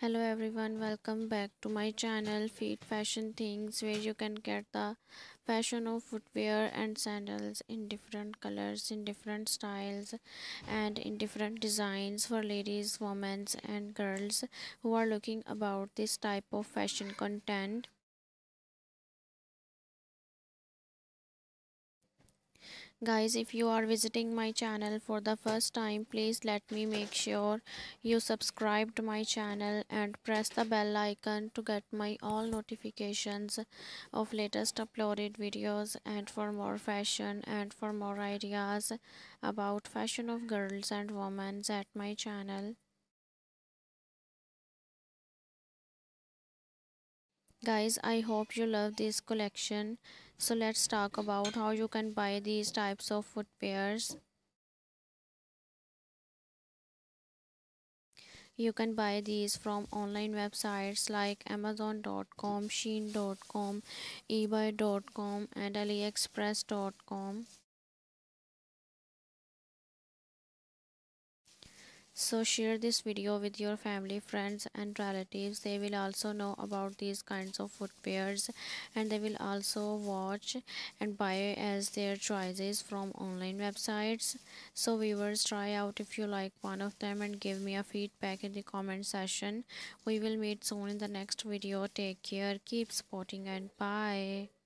hello everyone welcome back to my channel feed fashion things where you can get the fashion of footwear and sandals in different colors in different styles and in different designs for ladies women and girls who are looking about this type of fashion content guys if you are visiting my channel for the first time please let me make sure you subscribe to my channel and press the bell icon to get my all notifications of latest uploaded videos and for more fashion and for more ideas about fashion of girls and women at my channel guys i hope you love this collection. So let's talk about how you can buy these types of footwears you can buy these from online websites like amazon.com shein.com ebay.com and aliexpress.com so share this video with your family friends and relatives. They will also know about these kinds of footwears and they will also watch and buy as their choices from online websites. So viewers try out if you like one of them and give me a feedback in the comment section. We will meet soon in the next video. Take care. Keep supporting and bye